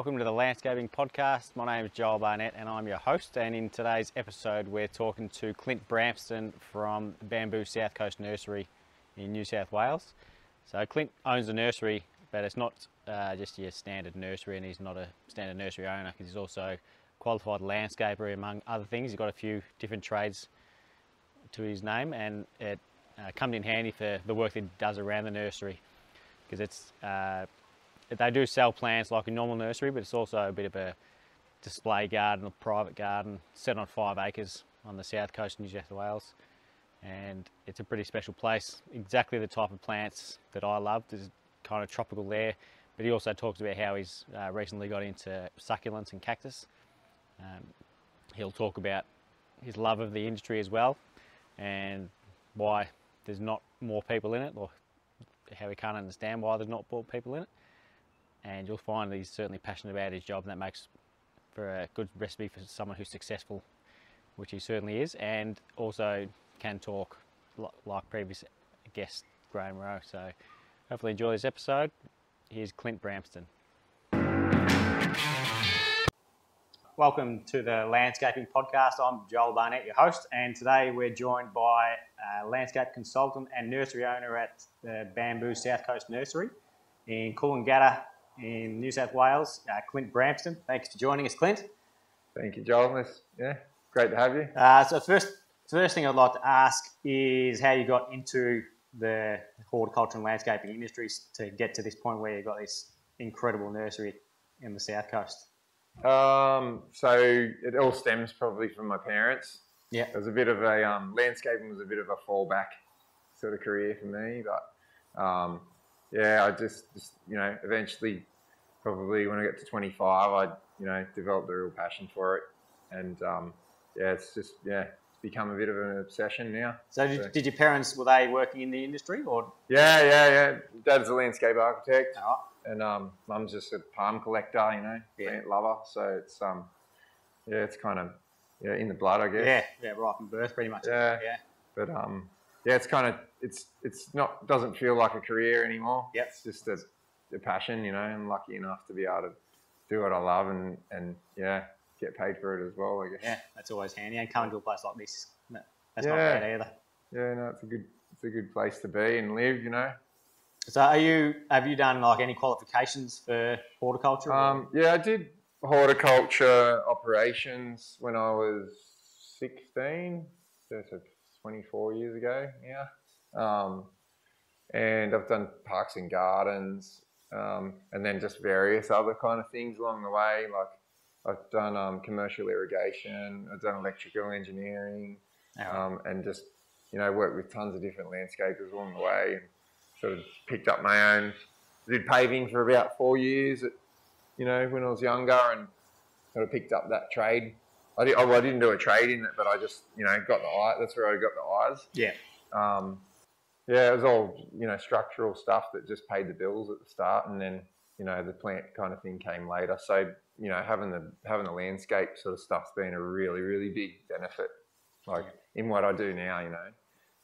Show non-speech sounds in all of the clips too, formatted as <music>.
Welcome to the Landscaping Podcast. My name is Joel Barnett and I'm your host. And in today's episode, we're talking to Clint Bramston from Bamboo South Coast Nursery in New South Wales. So, Clint owns a nursery, but it's not uh, just your standard nursery, and he's not a standard nursery owner because he's also qualified landscaper, among other things. He's got a few different trades to his name, and it uh, comes in handy for the work that he does around the nursery because it's uh, they do sell plants like a normal nursery, but it's also a bit of a display garden, a private garden, set on five acres on the south coast of New South Wales. And it's a pretty special place. Exactly the type of plants that I love. There's kind of tropical there. But he also talks about how he's uh, recently got into succulents and cactus. Um, he'll talk about his love of the industry as well and why there's not more people in it or how he can't understand why there's not more people in it and you'll find he's certainly passionate about his job and that makes for a good recipe for someone who's successful which he certainly is and also can talk like previous guest Graham Rowe. So hopefully enjoy this episode. Here's Clint Bramston. Welcome to the Landscaping Podcast. I'm Joel Barnett, your host, and today we're joined by a landscape consultant and nursery owner at the Bamboo South Coast Nursery in Coolangatta in New South Wales, uh, Clint Bramston. Thanks for joining us, Clint. Thank you, Joel. It's, yeah, great to have you. Uh, so first, first thing I'd like to ask is how you got into the horticulture and landscaping industries to get to this point where you've got this incredible nursery in the South Coast. Um, so it all stems probably from my parents. Yeah. It was a bit of a, um, landscaping was a bit of a fallback sort of career for me, but, um, yeah, I just, just, you know, eventually probably when I get to 25, I, you know, developed a real passion for it. And um, yeah, it's just, yeah, it's become a bit of an obsession now. So, did, so. did your parents, were they working in the industry or? Yeah, yeah, yeah. Dad's a landscape architect. And um, mum's just a palm collector, you know, yeah. plant lover. So it's, um, yeah, it's kind of, yeah, in the blood, I guess. Yeah, yeah, right from birth, pretty much. Yeah, yeah. But um, yeah, it's kind of it's it's not doesn't feel like a career anymore. Yep. It's just a the passion, you know, I'm lucky enough to be able to do what I love and, and yeah, get paid for it as well, I guess. Yeah, that's always handy. And coming to a place like this, that's yeah. not bad either. Yeah, no, it's a good it's a good place to be and live, you know. So are you have you done like any qualifications for horticulture? Um, yeah, I did horticulture operations when I was 16, so 24 years ago, yeah. Um, and I've done parks and gardens um, and then just various other kind of things along the way. Like I've done um, commercial irrigation, I've done electrical engineering, um, and just you know worked with tons of different landscapers along the way, and sort of picked up my own. Did paving for about four years, at, you know, when I was younger, and sort of picked up that trade. I, did, oh, I didn't do a trade in it, but I just you know got the eye. That's where I got the eyes. Yeah. Um, yeah, it was all you know structural stuff that just paid the bills at the start, and then you know the plant kind of thing came later. So you know having the having the landscape sort of stuff's been a really really big benefit, like in what I do now. You know,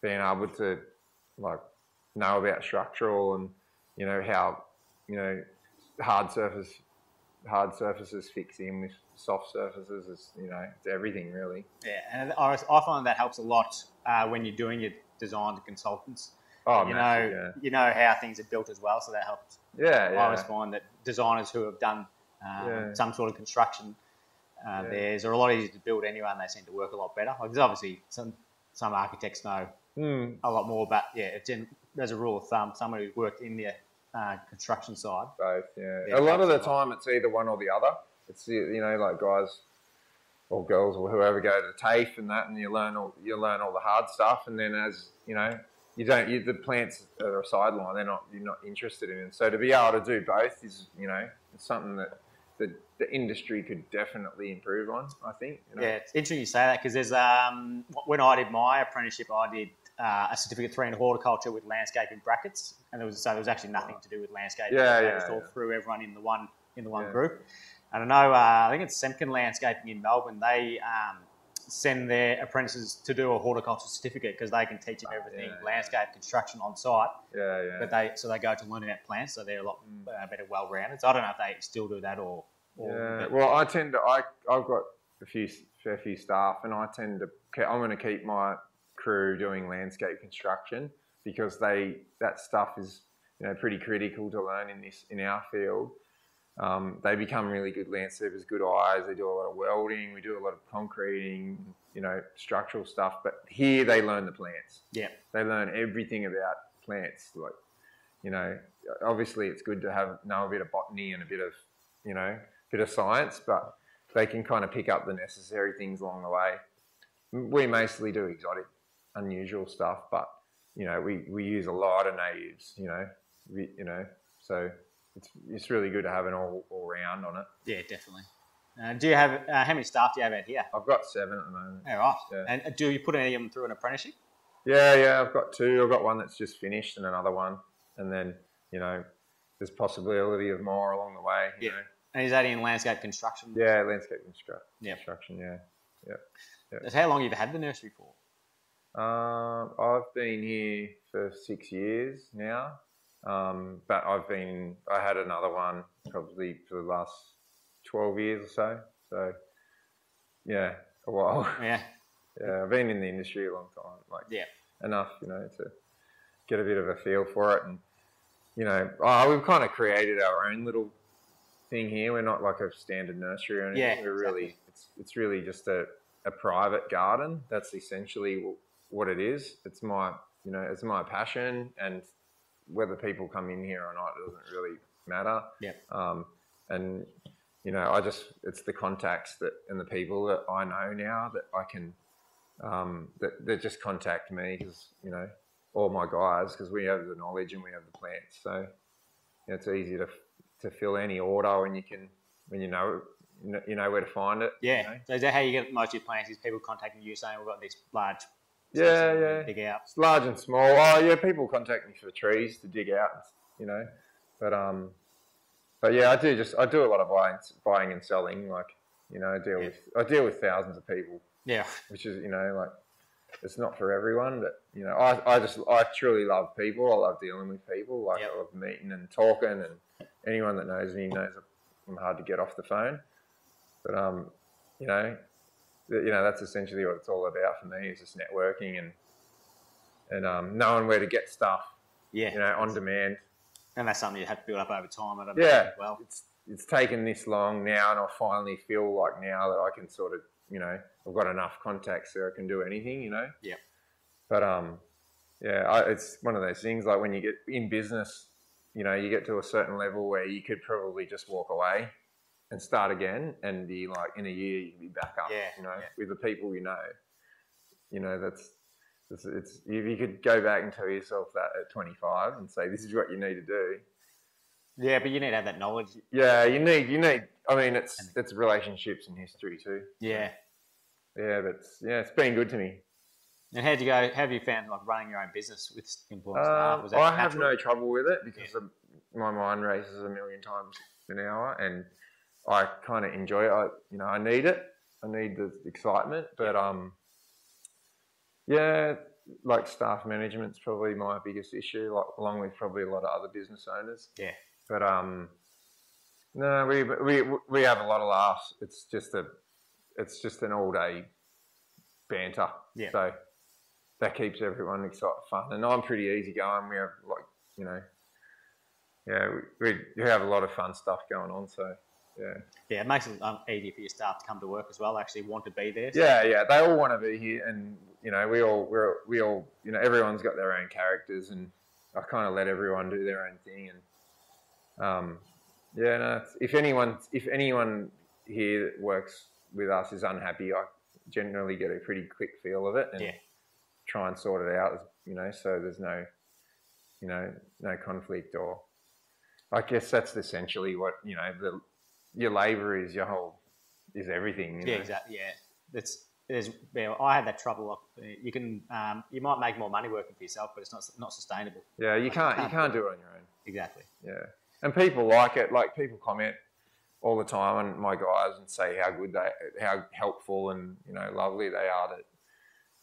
being able to like know about structural and you know how you know hard surface hard surfaces fix in with soft surfaces is you know it's everything really. Yeah, and I, find that helps a lot uh, when you're doing your design to consultants. Oh, you massive, know, yeah. you know how things are built as well, so that helps. Yeah, yeah. I always find that designers who have done um, yeah. some sort of construction, uh, yeah. theirs are a lot easier to build anyway, and they seem to work a lot better. Like, there's obviously some some architects know mm. a lot more, but yeah, it's in, there's a rule of thumb. Someone who's worked in the uh, construction side, both. Yeah, yeah a lot of the time it's either one or the other. It's you know like guys or girls or whoever go to TAFE and that, and you learn all you learn all the hard stuff, and then as you know, you don't you, the plants are a sideline; they're not you're not interested in. So to be able to do both is you know it's something that the, the industry could definitely improve on. I think. You know? Yeah, it's interesting you say that because there's um when I did my apprenticeship, I did uh, a certificate three in horticulture with landscaping brackets, and there was so there was actually nothing to do with landscaping. Yeah, yeah. Just all yeah. through everyone in the one in the one yeah. group. And I know, uh, I think it's Semken Landscaping in Melbourne. They um, send their apprentices to do a horticulture certificate because they can teach them everything yeah, landscape construction on site. Yeah, yeah. But they so they go to learn about plants, so they're a lot mm. uh, better well rounded. So I don't know if they still do that or Or Yeah. Well, I tend to. I I've got a few fair few staff, and I tend to. I'm going to keep my crew doing landscape construction because they that stuff is you know pretty critical to learn in this in our field. Um, they become really good landscapers, good eyes. They do a lot of welding. We do a lot of concreting, you know, structural stuff. But here they learn the plants. yeah, They learn everything about plants. Like, you know, obviously it's good to have know a bit of botany and a bit of, you know, bit of science, but they can kind of pick up the necessary things along the way. We mostly do exotic, unusual stuff, but you know, we, we use a lot of natives. You know, we, you know, so it's it's really good to have an all, all round on it. yeah, definitely. Uh, do you have uh, how many staff do you have out here? I've got seven at the moment. All right. Yeah. And do you put any of them through an apprenticeship? Yeah, yeah, I've got two. I've got one that's just finished and another one, and then you know, there's possibility of more along the way. You Yeah. know? And is that in landscape construction? Yeah, landscape construct, Yep. construction. Yeah. yeah. That's how long you've had the nursery for? Um, I've been here for six years now, um, but I've been I had another one probably for the last twelve years or so. So, yeah, a while. <laughs> Yeah. yeah, I've been in the industry a long time. Like, Yeah. enough, you know, to get a bit of a feel for it. And, you know, oh, we've kind of created our own little thing here. We're not like a standard nursery or anything. Yeah, We're really, it's, it's really just a, a private garden. That's essentially what it is. It's my, you know, it's my passion. And whether people come in here or not it doesn't really matter. Yeah. Um, and, you know, I just, it's the contacts that, and the people that I know now that I can, um, that, that just contact me because you know all my guys because we have the knowledge and we have the plants so you know, it's easy to to fill any order when you can when you know you know, where to find it you Yeah. know? So is that how you get most of your plants? Is people contacting you saying we've got this large yeah specimens yeah dig out? it's large and small oh yeah people contact me for trees to dig out you know but um but yeah I do just I do a lot of buying buying and selling like you know I deal Yeah. with I deal with thousands of people Yeah. which is you know like it's not for everyone but you know I, I just i truly love people i love dealing with people like Yep. i love meeting and talking and anyone that knows me knows i'm hard to get off the phone but um you know you know that's essentially what it's all about for me is just networking and and um, knowing where to get stuff Yeah. you know on demand And that's something you have to build up over time. I don't Yeah. Well. it's it's taken this long now, and I finally feel like now that I can sort of, you know, I've got enough contacts so I can do anything, you know. Yeah. But um, yeah, I, it's one of those things like when you get in business, you know, you get to a certain level where you could probably just walk away and start again, and be like in a year you can be back up, Yeah, you know, yeah. with the people you know. You know, that's. It's, it's if you could go back and tell yourself that at 25 and say this is what you need to do, Yeah, but you need to have that knowledge. yeah, you need you need. I mean, it's it's relationships and history too. Yeah. Yeah, but yeah, it's been good to me. And how would you go? Have you found like running your own business with? Um, Was that I have no trouble with it because of, my mind races a million times an hour, and I kind of enjoy it. I, you know, I need it. I need the excitement, but um, yeah, like staff management's probably my biggest issue, like along with probably a lot of other business owners. Yeah. But um, no, we we we have a lot of laughs. It's just a, it's just an all day banter. Yeah. So that keeps everyone excited, fun, and I'm pretty easygoing. We have like you know, yeah, we, we we have a lot of fun stuff going on. So yeah, Yeah, it makes it um, easy for your staff to come to work as well. Actually, want to be there. So- yeah, yeah. They all want to be here, and you know, we all we're we all you know, everyone's got their own characters, and I kind of let everyone do their own thing, and um, yeah, no. If anyone if anyone here that works with us is unhappy, I generally get a pretty quick feel of it, and Yeah. try and sort it out. You know, so there's no you know no conflict or. I guess that's essentially what you know. The your labour is your whole is everything. You Yeah, know? exactly. Yeah, that's there's. Yeah, I had that trouble. You can, um, you might make more money working for yourself, but it's not not sustainable. Yeah, you can't you can't do it on your own. Exactly. Yeah, and people like it. Like people comment all the time on my guys and say how good they, how helpful and you know lovely they are that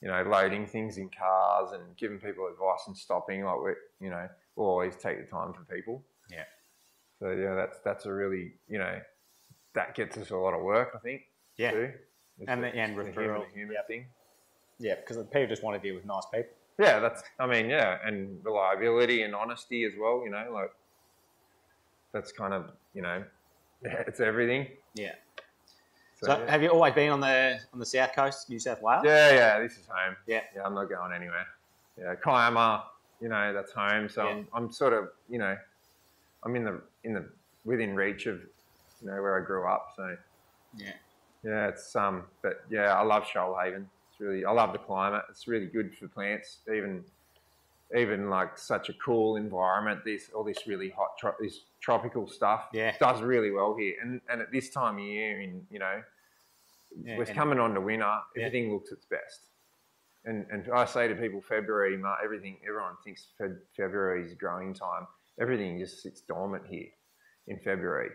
you know loading things in cars and giving people advice and stopping. Like we, you know, we'll always take the time for people. Yeah. So yeah, that's that's a really you know that gets us a lot of work, I think. Yeah. Too. It's And a- the- and it's a human referral. to human Yep. thing. Yeah, because people just want to deal with nice people. Yeah, that's. I mean, yeah, and reliability and honesty as well. You know, like that's kind of you know, <laughs> it's everything. Yeah. So, So, yeah. have you always been on the on the south coast, New South Wales? yeah, yeah, this is home. Yeah. yeah, I'm not going anywhere. Yeah, Kiama, you know, that's home. So Yeah. I'm, I'm sort of, you know, I'm in the in the within reach of, you know, where I grew up. So Yeah. yeah, it's um, but yeah, I love Shoalhaven. It's really, I love the climate. It's really good for plants. Even, even like such a cool environment. This all this really hot, tro- this tropical stuff. Yeah. does really well here. And and at this time of year, in you know, Yeah, we're coming on to winter. Yeah. Everything looks its best. And and I say to people, February, Mar- everything. Everyone thinks February is growing time. Everything just sits dormant here in February.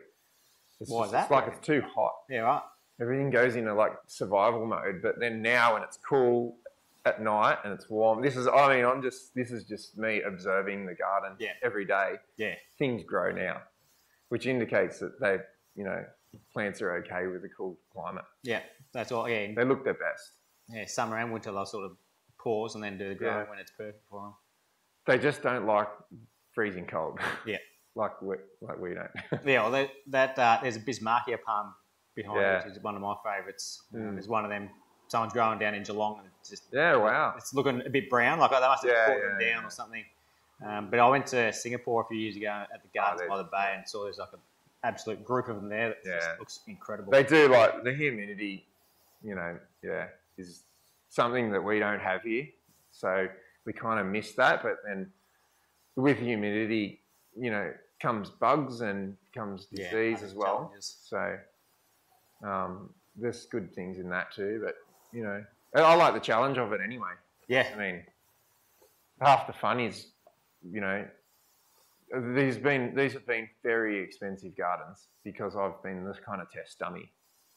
It's Why just- is that? It's like it's too hot Yeah, right. everything goes into like survival mode. But then now, when it's cool at night and it's warm, this is I mean I'm just this is just me observing the garden Yeah. every day. Yeah. Things grow now, which indicates that they you know plants are okay with the cool climate. Yeah, that's all. Yeah, They look their best. yeah. Summer and winter, they'll sort of pause and then do the growing Yeah. when it's perfect for them. They just don't like freezing cold. Yeah. Like we like we don't. Yeah, well, that, <laughs> that uh, there's a Bismarckia palm behind Yeah. it, which is one of my favourites. Um, Mm. There's one of them. Someone's growing down in Geelong, and it's just yeah. Wow. it's looking a bit brown, like they must have Yeah, put them down yeah. or something. Um, but I went to Singapore a few years ago at the Gardens there's- by the Bay and saw there's like an absolute group of them there that Yeah. just looks incredible. They do like the humidity, you know, yeah, is something that we don't have here. So we kind of miss that. But then with humidity, you know, comes bugs and comes disease other as well. challenges. So um, there's good things in that too. But, you know, I I like the challenge of it anyway. yeah, I mean, half the fun is, you know, these been these have been very expensive gardens because I've been this kind of test dummy,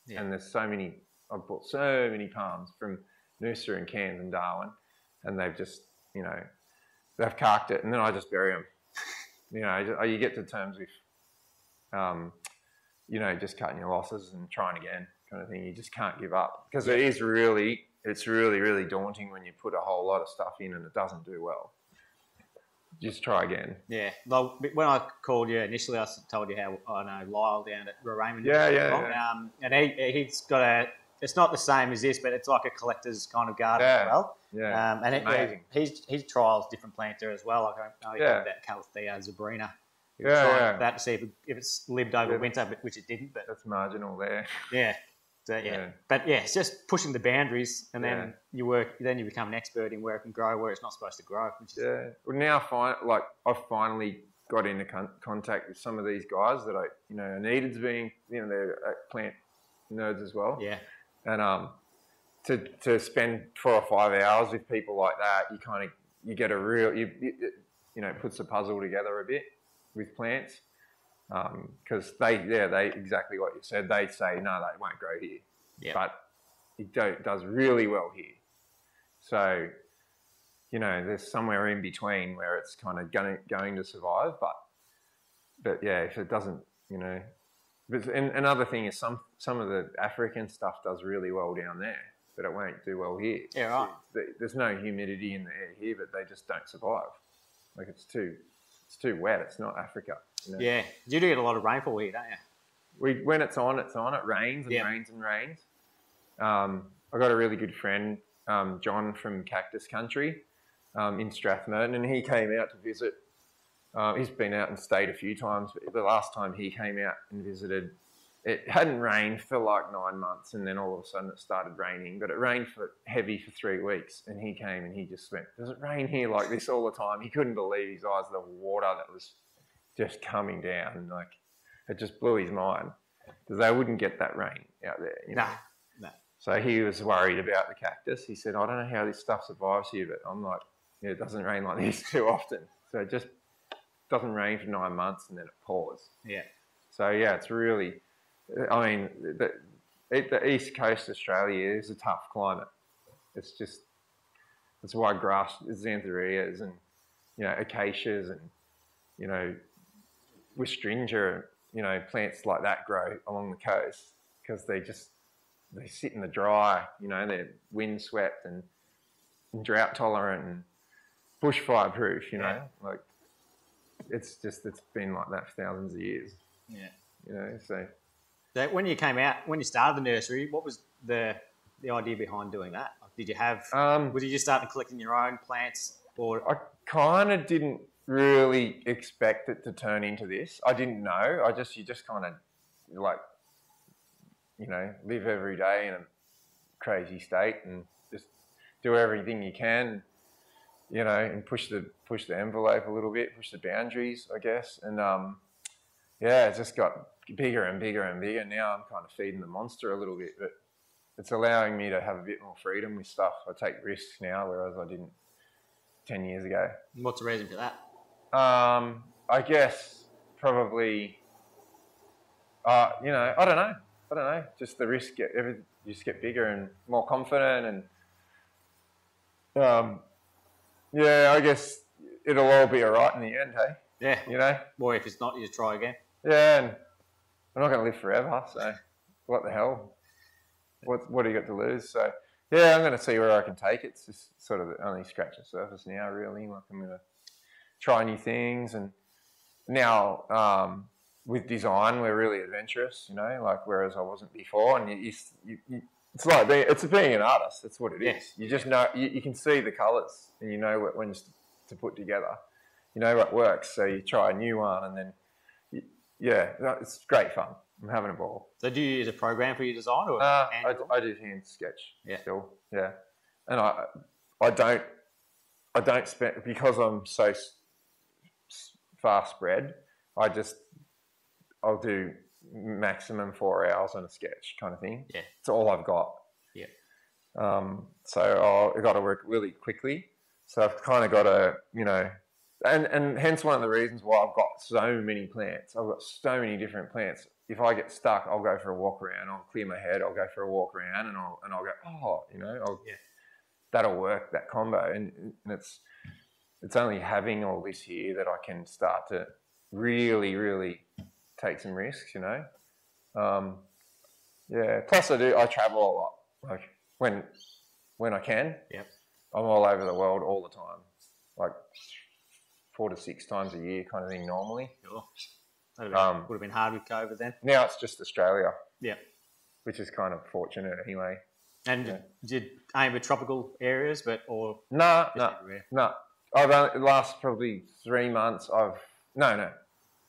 Yeah. and there's so many. I've bought so many palms from Noosa and Cairns and Darwin, and they've just, you know, they've carked it, and then I just bury them. You know, you get to terms with, um, you know, just cutting your losses and trying again, kind of thing. You just can't give up because it is really, it's really, really daunting when you put a whole lot of stuff in and it doesn't do well. Just try again. yeah. Well, when I called you initially, I told you how I know Lyle down at Raymond. Yeah, yeah, Um, and he he's got a. It's not the same as this, but it's like a collector's kind of garden Yeah. as well. Yeah, Um, and it, amazing. yeah, he's he trials different plants there as well. I know he Yeah. that Calathea zebrina. He Yeah, yeah. That to see if, it, if it's lived over Yeah. winter, but, which it didn't. But that's marginal there. <laughs> yeah, so, yeah. Yeah. But yeah, it's just pushing the boundaries, and then Yeah. you work. Then you become an expert in where it can grow, where it's not supposed to grow. Which is, Yeah. Well, now find like I've finally got into con- contact with some of these guys that I, you know, needed to be, you know, they're uh, plant nerds as well. yeah, and um, to to spend four or five hours with people like that, you kind of you get a real you you, you know it puts the puzzle together a bit with plants. Because they yeah they exactly what you said they say no they won't grow here. Yeah. but it do, does really well here. So you know there's somewhere in between where it's kind of going going to survive but but yeah if it doesn't you know but, and another thing is some some of the African stuff does really well down there, but it won't do well here. Yeah, right. It's- There's no humidity in the air here, but they just don't survive. Like it's too it's too wet. It's not Africa. you know? yeah. You do get a lot of rainfall here, don't you? We when it's on, it's on. It rains and Yeah. rains and rains. Um, I got a really good friend, um, John from Cactus Country, um, in Strathmerton, and he came out to visit. Uh, he's been out and stayed a few times, but the last time he came out and visited, it hadn't rained for like nine months, and then all of a sudden it started raining. But it rained for heavy for three weeks, and he came and he just went, "Does it rain here like this all the time?" He couldn't believe his eyes, the water that was just coming down, and like it just blew his mind because they wouldn't get that rain out there. You know? Nah, nah. So he was worried about the cactus. He said, "I don't know how this stuff survives here, but I'm like, yeah, it doesn't rain like this <laughs> too often. So just doesn't rain for nine months and then it pours. Yeah, So yeah, it's really, I mean, the, it, the east coast of Australia is a tough climate. It's just, that's why grass, xanthorrhoeas and, you know, acacias and, you know, westringia you know plants like that grow along the coast because they just they sit in the dry. You know, they're wind swept and, and drought tolerant and bushfire proof. You know, Yeah. like it's just it's been like that for thousands of years. Yeah. You know, so So when you came out, when you started the nursery, what was the the idea behind doing that? Like, did you have? um, was you just starting collecting your own plants, or I kind of didn't really expect it to turn into this. I didn't know. I just you just kind of like you know live every day in a crazy state and just do everything you can, you know, and push the push the envelope a little bit, push the boundaries, I guess. And um, yeah, it just got bigger and bigger and bigger. Now I'm kind of feeding the monster a little bit, but it's allowing me to have a bit more freedom with stuff. I take risks now, whereas I didn't ten years ago. what's the reason for that? Um, I guess probably. Uh, you know, I don't know. I don't know. Just the risk get every you just get bigger and more confident, and um, yeah, I guess it'll all be alright in the end, hey. Yeah. You know, Or if it's not, you try again. yeah, and I'm not going to live forever, so what the hell? What what do you got to lose? So yeah, I'm going to see where I can take it. It's just sort of only scratch the surface now, really. Like I'm going to try new things, and now um, with design, we're really adventurous, you know. Like whereas I wasn't before, and you, you, you, it's like being, it's being an artist. That's what it is. You just know you, you can see the colours, and you know when to put together. You know what works, so you try a new one, and then you, yeah, it's great fun. I'm having a ball. So do you use a program for your design, or Uh, I. I do hand sketch Yeah. still, yeah, and I I don't I don't spend because I'm so far spread. I just I'll do maximum four hours on a sketch kind of thing. Yeah. it's all I've got. Yeah. Um, so I'll- I've got to work really quickly. So I've kind of got to, you know, and, and hence one of the reasons why I've got so many plants. I've got so many different plants. If I get stuck, I'll go for a walk around. I'll clear my head. I'll go for a walk around, and I'll and I'll go, oh, you know, I'll, Yeah. that'll work that combo. And, and it's it's only having all this here that I can start to really, really take some risks. You know, um, yeah. Plus, I do. I travel a lot. Like when when I can. Yep. I'm all over the world all the time, like four to six times a year, kind of thing. Normally, Sure. That'd have been- Um, would have been hard with COVID then. now it's just Australia, Yeah. which is kind of fortunate anyway. And Yeah. did aim at tropical areas, but or No, no, no. I've only, the last probably three months. I've no, no,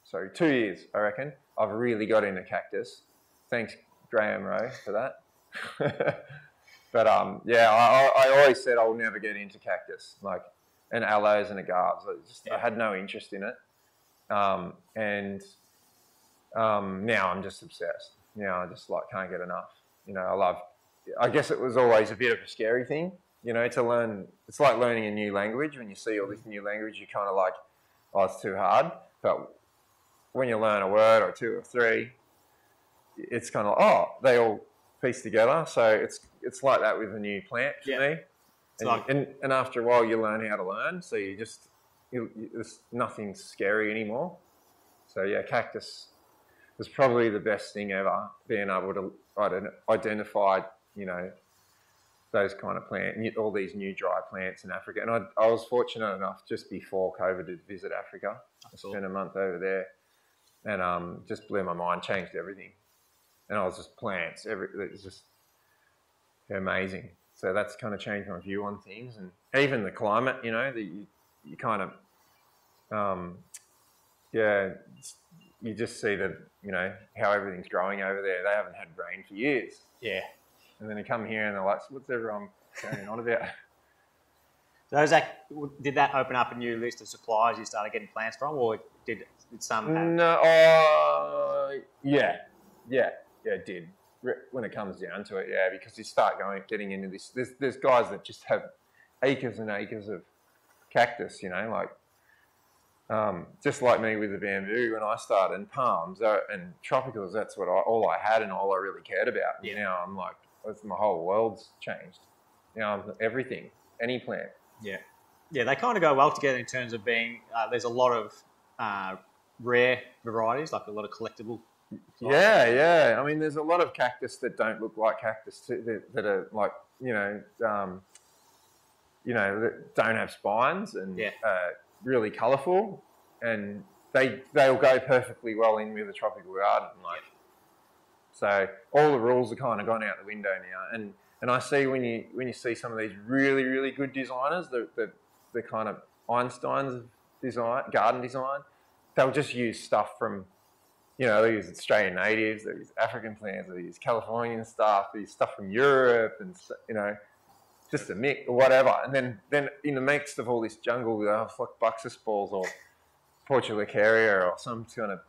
sorry, two years. I reckon I've really got into cactus. Thanks, Graham Rowe, for that. <laughs> but um, yeah, I, I I always said I'll never get into cactus, like and aloes and agaves. I just I had no interest in it, um, and um, now I'm just obsessed. Now I just like can't get enough. You know, I love. I guess it was always a bit of a scary thing, you know, to learn. It's like learning a new language. When you see all this new language, you kind of like, oh, it's too hard. But when you learn a word or two or three, it's kind of oh, they all piece together. So it's it's like that with a new plant for Yeah. me. And, like- and and after a while, you learn how to learn. So you just you, you, there's nothing scary anymore. So yeah, cactus was probably the best thing ever. Being able to ident- identify, you know, those kind of plants, all these new dry plants in Africa. And I, I was fortunate enough just before COVID to visit Africa. I Cool. a month over there, and um, just blew my mind, changed everything. And I was just plants, every it was just amazing. So that's kind of changed my view on things, and even the climate. You know, that you, you kind of, um, yeah, you just see that you know how everything's growing over there. They haven't had rain for years, Yeah. and then they come here and they're like, "What's everyone going on about?" <laughs> So is that did that open up a new list of suppliers you started getting plants from, or did, did some have? No, uh, yeah, yeah, yeah, it did. When it comes down to it, yeah, because you start going, getting into this. There's, there's guys that just have acres and acres of cactus, you know, like um, just like me with the bamboo when I started, and palms uh, and tropicals. That's what I, all I had and all I really cared about. Yeah. Now I'm like, my whole world's changed. Now I'm everything, any plant. Yeah, yeah, they kind of go well together in terms of being. Uh, there's a lot of uh, rare varieties, like a lot of collectible. Yeah, yeah. I mean, there's a lot of cactus that don't look like cactus that, that are like you know, um, you know, that don't have spines and Yeah. uh, really colourful, and they they'll go perfectly well in with a tropical garden. Like, so all the rules are kind of gone out the window now, and and I see when you when you see some of these really really good designers, the the, the kind of Einstein's design, garden design, they'll just use stuff from you know, they use Australian natives, they use African plants, they use Californian stuff, they use stuff from Europe, and you know, just a mix or whatever. And then, then in the midst of all this jungle, they have like Buxus balls or Portulacaria or some kind of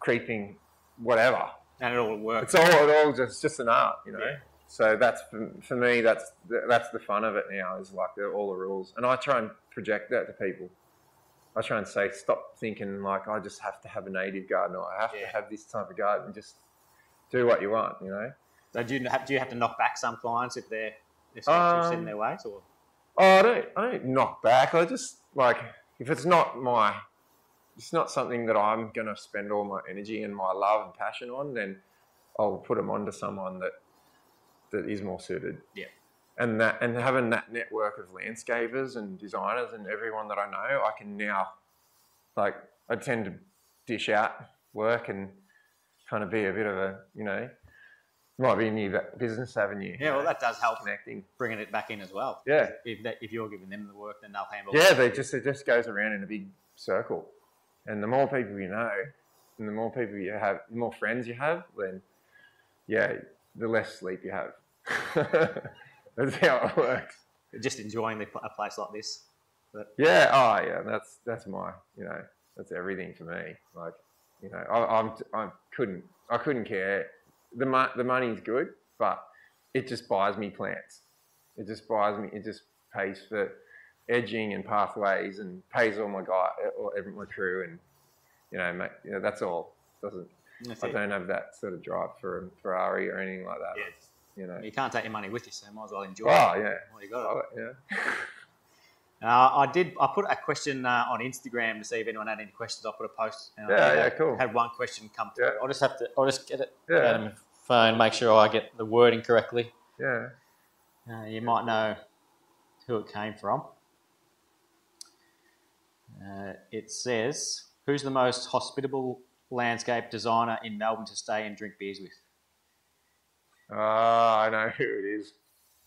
creeping whatever. And it all works. It's all, it all just just an art, you know. Yeah. So that's for, for me. That's the, that's the fun of it now. Is like the, all the rules, and I try and project that to people. I try and say, stop thinking like I just have to have a native garden or I have Yeah. to have this type of garden. Just do what you want, you know. So do you have, do you have to knock back some clients if they're if they're in Um, their ways, or Oh, I don't, I don't knock back. I just like if it's not my, it's not something that I'm gonna spend all my energy and my love and passion on, then I'll put them onto someone that that is more suited. Yeah. And that and having that network of landscapers and designers and everyone that I know, I can now, like, I tend to dish out work and kind of be a bit of a, you know, might be a new business avenue. yeah, well that does help connecting. bringing it back in as well. Yeah. If that, if you're giving them the work, then they'll handle. Yeah, they just it just goes around in a big circle, and the more people you know, and the more people you have, the more friends you have, then yeah, the less sleep you have. <laughs> That's how it works. Just enjoying the, a place like this. Yeah. Oh, yeah. That's that's my you know that's everything for me. Like you know I, I'm I couldn't I couldn't care. The mo- the money's good, but it just buys me plants. It just buys me. It just pays for edging and pathways and pays all my guy or my crew and you know, mate, you know that's all. Doesn't That's I it. don't have that sort of drive for a Ferrari or anything like that. Yeah. You know. You can't take your money with you, so you might as well enjoy Oh it. yeah. Well, you got it. Oh, yeah. <laughs> Uh, I did. I put a question uh, on Instagram to see if anyone had any questions. I put a post. And I Yeah, had- yeah, cool. Had one question come through. Yeah. I'll just have to. I'll just get it Yeah. out of my phone, make sure I get the wording correctly. Yeah. Uh, you might know who it came from. Uh, it says, "Who's the most hospitable landscape designer in Melbourne to stay and drink beers with?" Ah, I know who it is.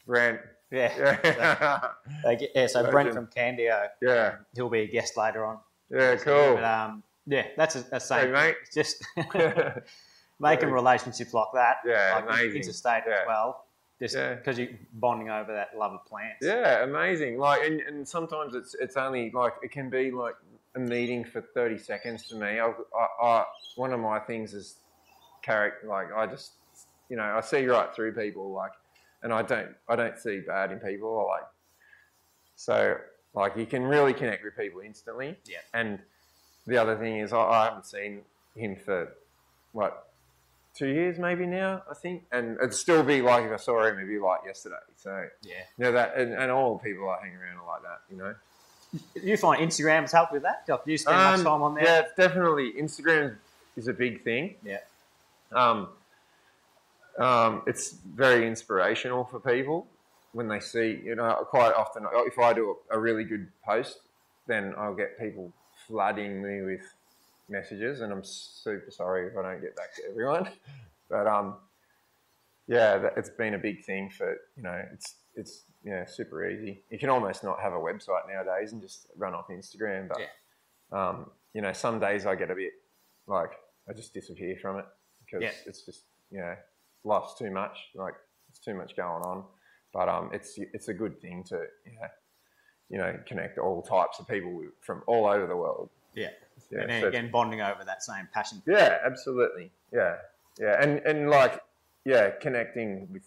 Brent. Yeah. <laughs> Yeah. Uh, yeah. So Brent from Candeo, yeah. he'll be a guest later on. Yeah, cool. But um, yeah, that's a, a same. Hey, mate. It's just <laughs> making relationships like that. Yeah, like amazing. Interstate Yeah. as well, just Yeah. because you're bonding over that love of plants. Yeah, amazing. Like, and, and sometimes it's it's only like it can be like a meeting for thirty seconds to me. I, I, I one of my things is character. Like, I just you know I see right through people. Like, and I don't I don't see bad in people. Like so like you can really connect with people instantly. Yeah. And the other thing is I, I haven't seen him for what two years maybe now I think, and it'd still be like if I saw him, it'd be like yesterday. So Yeah. you know that, and, and all the people I hang around are like that. You know. Do you find Instagram has helped with that? Do you spend much Um, time on there? Yeah, definitely Instagram is a big thing. Yeah. Um, um, it's very inspirational for people when they see, you know, quite often, if I do a, a really good post, then I'll get people flooding me with messages, and I'm super sorry if I don't get back to everyone. <laughs> But um, yeah, that, it's been a big thing for you know, it's it's yeah, super easy. You can almost not have a website nowadays and just run off Instagram. But um, you know, some days I get a bit like I just disappear from it because Yeah. it's just you know, life's too much. Like it's too much going on. But um, it's it's a good thing to you know, you know, connect all types of people from all over the world. Yeah. Yeah, and then so- again, bonding over that same passion. yeah, absolutely. Yeah, yeah, and and like yeah, connecting with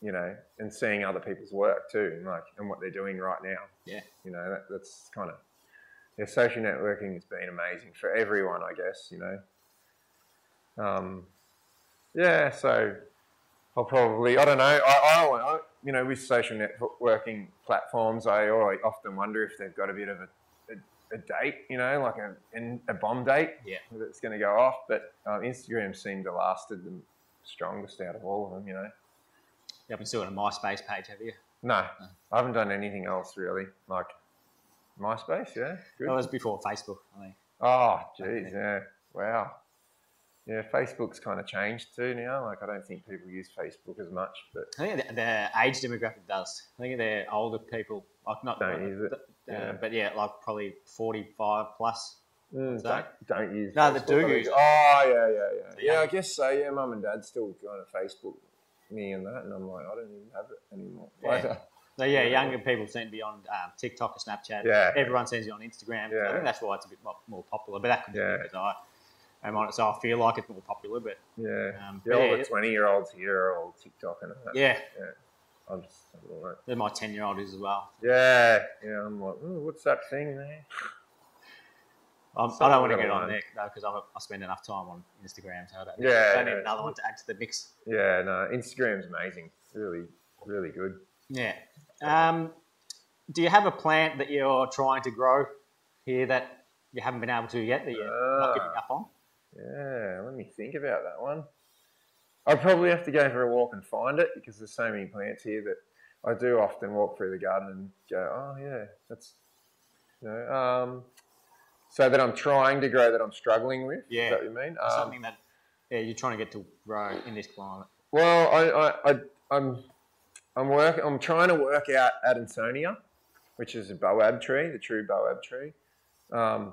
you know and seeing other people's work too, and like and what they're doing right now. Yeah. you know that, that's kind of yeah. Social networking has been amazing for everyone, I guess. You know. Um, yeah, so I'll probably I don't know. I, I, you know with social networking platforms, I always often wonder if they've got a bit of a, a, a date, you know, like a an- a bomb date Yeah. that's going to go off. But um, Instagram seemed to lasted the strongest out of all of them, you know. You haven't still got a MySpace page, have you? No, I haven't done anything else really. Like MySpace, yeah, good. That was before Facebook. I think. Oh, geez, yeah, wow. Yeah, Facebook's kind of changed too now. Like, I don't think people use Facebook as much, but I think the, the age demographic does. I think they're older people, like not Don't use it. uh, Yeah. but yeah, like probably forty-five plus. Mm, So- don't, don't use. No, they do use. Oh, yeah, yeah, yeah. Yeah, yeah. I guess so. Yeah, mum and dad still go of Facebook me and that, and I'm like, I don't even have it anymore. Yeah. So <laughs> yeah, younger people seem to be on um, TikTok or Snapchat. Yeah. Everyone seems to be on Instagram. Yeah. I think that's why it's a bit more popular. But that could Yeah. be because I on it, so I feel like it's more popular. But yeah. Um, yeah, all yeah, the 20 year olds here are all TikTok and that. yeah, I'm just all right. they're my ten-year-old is as well. Yeah, yeah. I'm like, "Ooh, what's that thing there? I'm, I don't want to get on learn. though because I, I spend enough time on Instagram, so I don't, Yeah, I don't need another one to add to the mix. Yeah, no, Instagram's amazing. Really, really good. Yeah. Um, do you have a plant that you're trying to grow here that you haven't been able to yet that you're not giving Ah. up on? Yeah, let me think about that one. I'd probably have to go for a walk and find it because there's so many plants here that I do often walk through the garden and go, oh yeah, that's you know, um, so that I'm trying to grow that I'm struggling with. Yeah. is that what you mean? Um, Something that yeah, you're trying to get to grow in this climate. well, I, I, I, I'm, I'm work, I'm trying to work out Adansonia, which is a boab tree, the true boab tree. Um,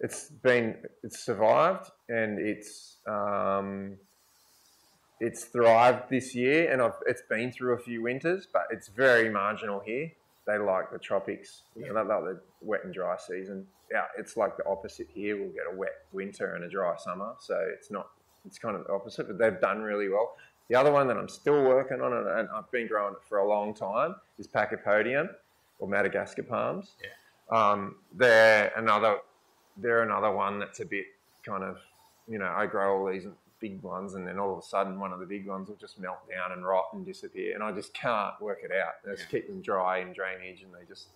it's been, it's survived and it's, um, it's thrived this year, and I've, it's been through a few winters, but it's very marginal here. They like the tropics, you know, they like the wet and dry season. Yeah, it's like the opposite here. We'll get a wet winter and a dry summer, so it's not. It's kind of the opposite, but they've done really well. The other one that I'm still working on, and- and I've been growing it for a long time, is Pachypodium or Madagascar palms. Yeah. Um, they're another. They're another one that's a bit kind of, you know, I grow all these big ones, and then all of a sudden, one of the big ones will just melt down and rot and disappear, and I just can't work it out. I just Yeah. keep them dry in drainage, and they just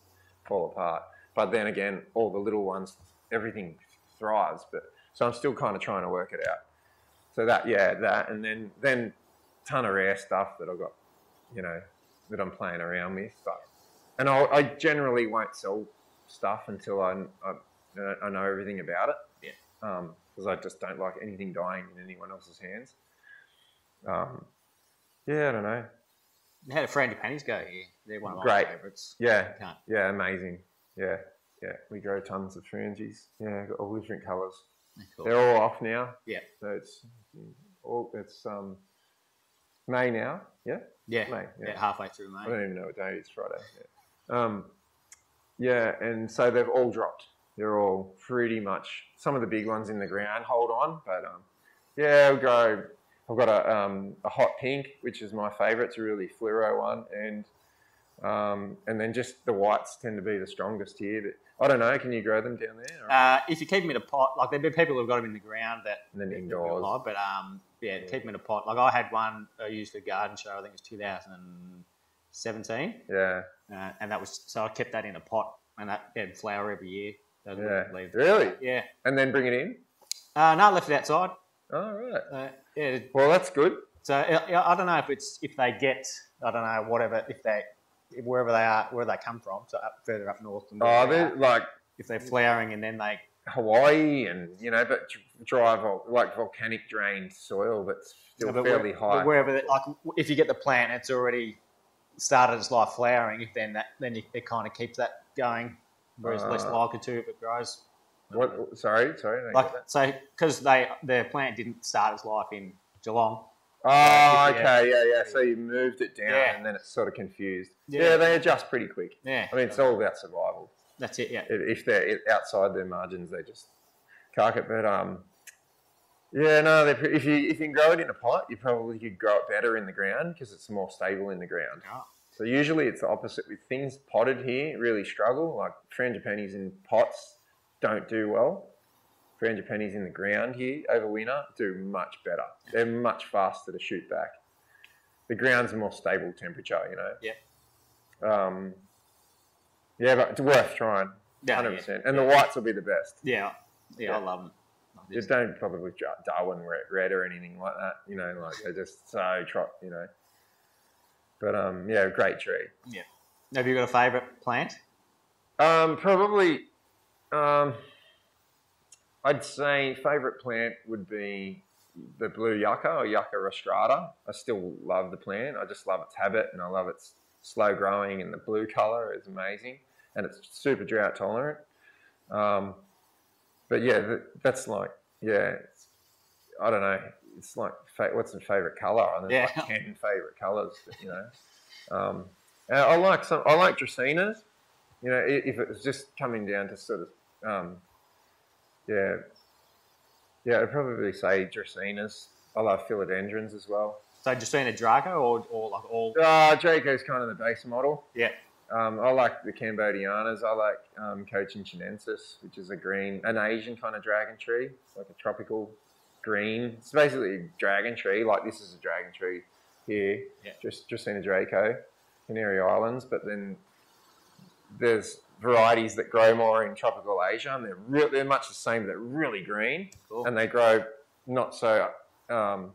fall apart. But then again, all the little ones, everything thrives. But so I'm still kind of trying to work it out. So that, yeah, that, and then then ton of rare stuff that I've got, you know, that I'm playing around with. But and I'll, I generally won't sell stuff until I, I, I know everything about it. Yeah. Because I just don't like anything dying in anyone else's hands. Um, yeah, I don't know. How did Frangipani's go here? They're one of my Great. favourites. Yeah, yeah, amazing. Yeah, yeah. We grow tons of frangies. Yeah, got all different colours. Cool. They're all off now. Yeah. So it's all it's um May now. Yeah. Yeah, May. yeah. Yeah. halfway through May. I don't even know what day it's Friday. Yeah. Um, yeah, and so they've all dropped. They're all pretty much some of the big ones in the ground hold on, but um, yeah, I'll go. I've got a um, a hot pink, which is my favourite. It's a really fluoro one, and um, and then just the whites tend to be the strongest here. But I don't know. Can you grow them down there? Uh, if you keep them in a pot, like there've been people who've got them in the ground that and then indoors. alive, but um, yeah, Yeah. keep them in a pot. Like I had one I used for garden show. I think it was 2017, Yeah. uh, and that was so I kept that in a pot, and that had flower every year. They Yeah. leave it. Really? Yeah. And then bring it in. Uh, no, I left it outside. All right. Uh, yeah. Well, that's good. So uh, I don't know if it's if they get I don't know whatever if they wherever they are where they come from. So up further up north. Than Oh, they like if they're flowering and then they Hawaii and you know, but dry, like volcanic drained soil, but still No, but fairly where- high. but wherever, they- like, if you get the plant, it's already started its life flowering. If then that, then you, it kind of keeps that going, whereas less Uh, likely to if it grows. What? Sorry, sorry. Like so, because they their plant didn't start its life in Geelong. Oh, okay, yeah, yeah. So you moved it down, Yeah. and then it's sort of confused. Yeah. Yeah, they adjust pretty quick. Yeah, I mean, it's all about survival. that's it. Yeah, If if they're outside their margins, they just cark it. But um, yeah, no. they're If you if you can grow it in a pot, you probably could grow it better in the ground because it's more stable in the ground. Oh, So usually it's the opposite with things potted here really struggle. Like frangipanis in pots don't do well. Frangipanis in the ground here over winter do much better. They're much faster to shoot back. The ground's a more stable temperature, you know. Yeah. Um, yeah, but it's worth trying. Yeah, hundred yeah. percent. And the whites will be the best. Yeah, yeah, I love them. Just don't probably Dar- Darwin red, red or anything like that. You know, like they're just so tro You know, but um, yeah, great tree. Yeah. Have you got a favourite plant? Um, probably, um, I'd say favorite plant would be the blue yucca or yucca rostrata. I still love the plant. I just love its habit and I love its slow growing and the blue color is amazing and it's super drought tolerant. Um, but yeah, that's like yeah, it's, I don't know. It's like fa- what's the favorite color? And there's Yeah. like ten favorite colors. You know, um, I like some. I like dracaenas. You know, if it was just coming down to sort of, um, yeah, yeah, I'd probably say dracaenas. I love philodendrons as well. So Justina Draco or, or like all? Uh, Draco's kind of the base model. Yeah. Um, I like the Cambodianas. I like um, cochinchinensis, which is a green, an Asian kind of dragon tree. It's like a tropical green. It's basically a dragon tree. Like this is a dragon tree here, Yeah. just Dracaena Draco, Canary Islands. But then there's varieties that grow more in tropical Asia, and they're real, they're much the same. They're really green, Cool. and they grow not so um,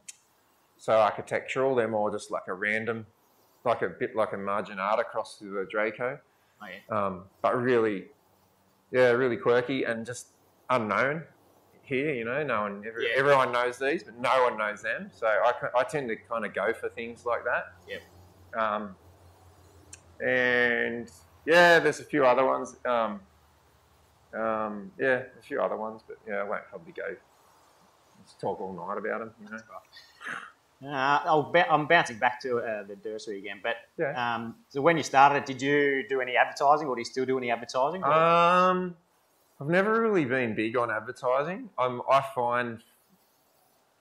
so architectural. They're more just like a random, like a bit like a marginata across to the Draco, Oh, yeah. um, but really, yeah, really quirky and just unknown here. You know, no one, every, Yeah. everyone knows these, but no one knows them. So I tend to kind of go for things like that. Yep. Um, and yeah, there's a few other ones. Um, um, yeah, a few other ones, but yeah, I won't probably go. Let's talk all night about them. You know. Uh, I'll ba- I'm bouncing back to uh, the nursery again, but Yeah. um, so when you started, did you do any advertising, or do you still do any advertising? or- Um, I've never really been big on advertising. I'm, I find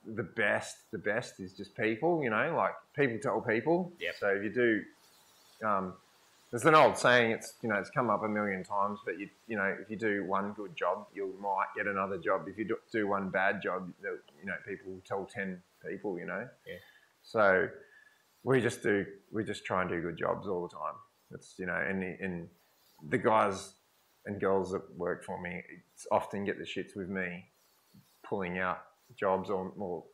the best, the best is just people. You know, like people tell people. Yep. So if you do, um, there's an old saying. It's you know it's come up a million times, but you you know if you do one good job, you might get another job. If you do, do one bad job, you know people will tell ten people. You know. Yeah. So we just do we just try and do good jobs all the time. It's you know and and the guys and girls that work for me often get the shits with me pulling out jobs or, or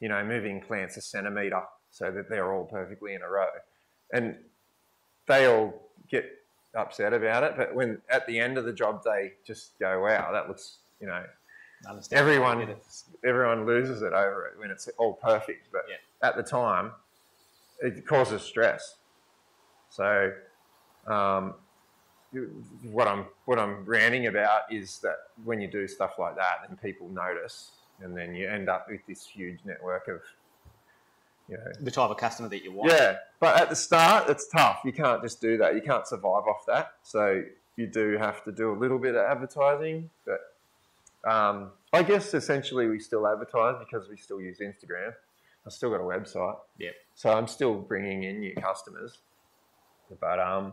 you know moving plants a centimeter so that they're all perfectly in a row and they all get upset about it but when at the end of the job they just go wow that looks you know Understand. everyone everyone loses it over it when it's all perfect but Yeah. at the time it causes stress so um, what i'm what i'm ranting about is that when you do stuff like that then people notice and then you end up with this huge network of you know the type of customer that you want. yeah, but at the start, it's tough. You can't just do that. You can't survive off that. So you do have to do a little bit of advertising. But um, I guess essentially we still advertise because we still use Instagram. I've still got a website. Yep. So I'm still bringing in new customers. But um,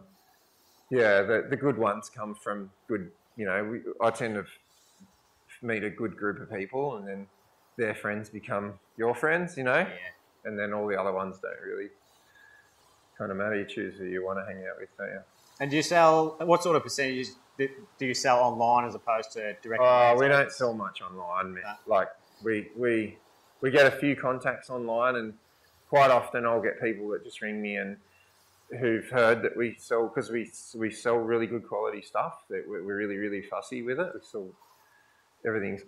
yeah, the, the good ones come from good, you know, we, I tend to meet a good group of people and then their friends become your friends, you know? Yeah. and then all the other ones don't really kind of matter. You choose who you want to hang out with, don't you? And do you sell? What sort of percentages do you sell online as opposed to direct? Oh, we don't sell much online. No. Like we we we get a few contacts online, and quite often I'll get people that just ring me and who've heard that we sell because we we sell really good quality stuff. That we're we're really really fussy with it. We sell everything's.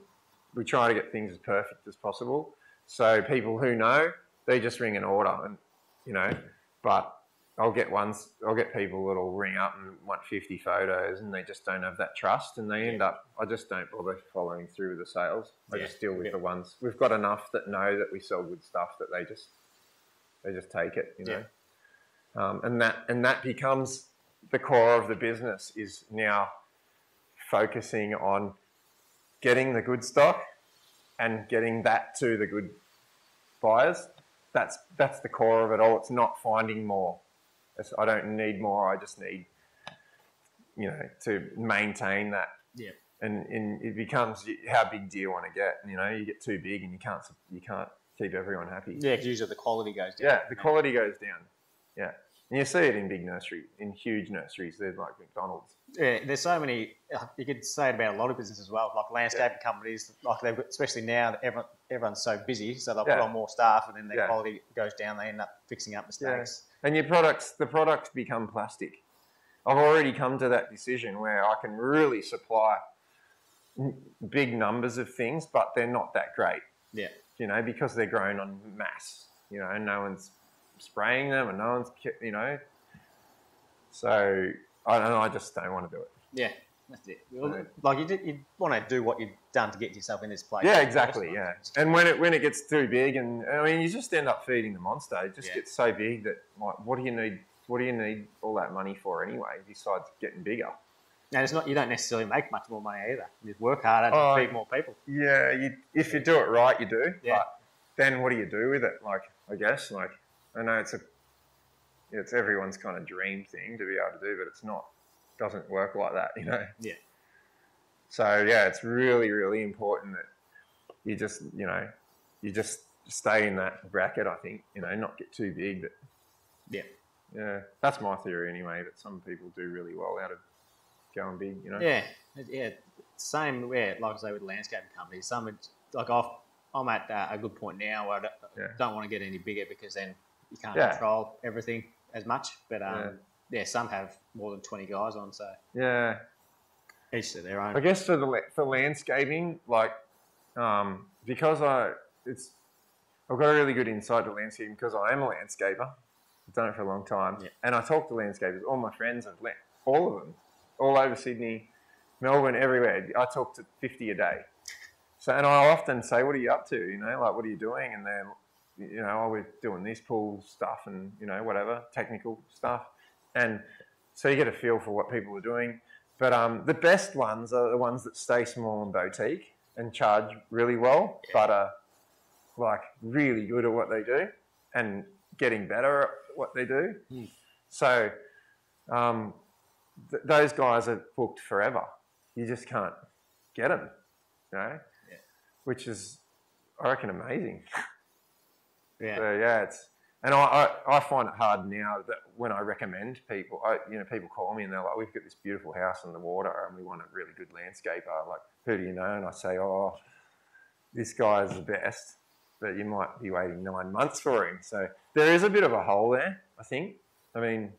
We try to get things as perfect as possible. So people who know, they just ring an order, and you know, but. I'll get ones. I'll get people that'll ring up and want fifty photos, and they just don't have that trust, and they end up. I just don't bother following through with the sales. I Yeah. just deal with Yeah. the ones we've got enough that know that we sell good stuff that they just they just take it, you know. Um, and that and that becomes the core of the business is now focusing on getting the good stock and getting that to the good buyers. That's that's the core of it all. It's not finding more. It's, I don't need more. I just need, you know, to maintain that. Yeah. And, and it becomes how big do you want to get? You know, you get too big and you can't you can't keep everyone happy. Yeah, 'cause usually the quality goes down. Yeah, the quality goes down. Yeah. And you see it in big nurseries, in huge nurseries. They're like McDonald's. Yeah, there's so many. uh, You could say it about a lot of businesses as well, like landscaping companies. Like they've got, especially now that everyone everyone's so busy, so they'll put on more staff, and then their Yeah. quality goes down. They end up fixing up mistakes. And your products, the products become plastic. I've already come to that decision where I can really supply big numbers of things, but they're not that great. Yeah, you know, because they're grown on mass, you know, no one's spraying them and no one's, ki- you know. So I don't know, I just don't want to do it. yeah, that's it. Like you, did, you want to do what you've done to get yourself in this place. Yeah, exactly. Yeah, and when it when it gets too big, and I mean, you just end up feeding the monster. It just Yeah. gets so big that like, what do you need? What do you need all that money for anyway? Besides getting bigger. And it's not you don't necessarily make much more money either. You work harder Oh, to feed more people. Yeah, you, if you do it right, you do. Yeah. But then what do you do with it? Like, I guess, like, I know it's a, it's everyone's kind of dream thing to be able to do, but it's not, doesn't work like that, you know? Yeah. So yeah, it's really, really important that you just, you know, you just stay in that bracket. I think, you know, not get too big. But Yeah. yeah, that's my theory anyway. That some people do really well out of going big. You know. Yeah, yeah. Same, yeah. Like I say with landscaping companies, some would- like I've, I'm at uh, a good point now where I don't, Yeah. don't want to get any bigger because then you can't Yeah. control everything as much. But um, Yeah. yeah. some have more than twenty guys on, so Yeah. each to their own. I guess for the for landscaping, like um, because I it's I've got a really good insight to landscaping because I am a landscaper. I've done it for a long time, Yeah. and I talk to landscapers. All my friends have la- all of them, all over Sydney, Melbourne, everywhere. I talk to fifty a day. So, and I often say, "What are you up to? You know, like what are you doing?" And they're, you know, oh, we're doing this pool stuff and you know whatever technical stuff, and so you get a feel for what people are doing. But um, the best ones are the ones that stay small and boutique and charge really well, but are like really good at what they do and getting better at what they do. Hmm. So um, th- those guys are booked forever. You just can't get them, you know? Yeah. Which is, I reckon, amazing. <laughs> yeah, So yeah, it's and I, I, I find it hard now that when I recommend people, I, you know, people call me and they're like, "We've got this beautiful house on the water and we want a really good landscaper." Like, who do you know? And I say, "Oh, this guy is the best, but you might be waiting nine months for him." So there is a bit of a hole there, I think. I mean,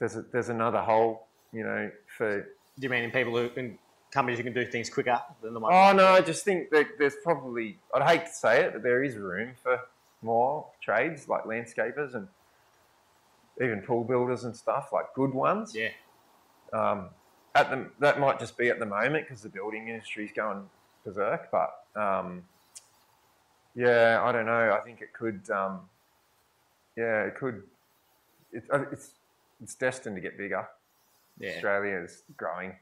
there's a, there's another hole, you know, for Do you mean in people who in companies who can do things quicker than the ones? Oh no, I just think that there's probably I'd hate to say it, but there is room for more trades like landscapers and even pool builders and stuff, like good ones. Yeah, Um, at the that might just be at the moment because the building industry is going berserk, but um, yeah, I don't know. I think it could. Um, yeah, it could. It, uh, it's it's destined to get bigger. yeah. Australia is growing.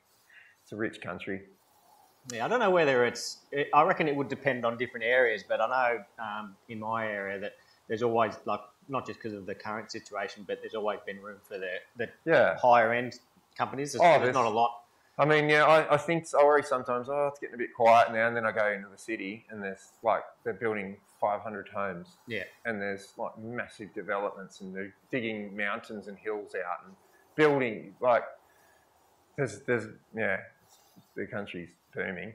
It's a rich country. Yeah, I don't know whether it's. It, I reckon it would depend on different areas, but I know um, in my area that there's always like not just because of the current situation, but there's always been room for the the Yeah. higher end companies. There's, Oh, there's not a lot. I mean, yeah, I, I think I worry sometimes. Oh, it's getting a bit quiet now, and then I go into the city, and there's like they're building 500 homes, Yeah, and there's like massive developments, and they're digging mountains and hills out, and building like there's there's yeah, the country's booming,